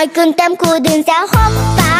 nói cơn tâm của đường sao hóc vào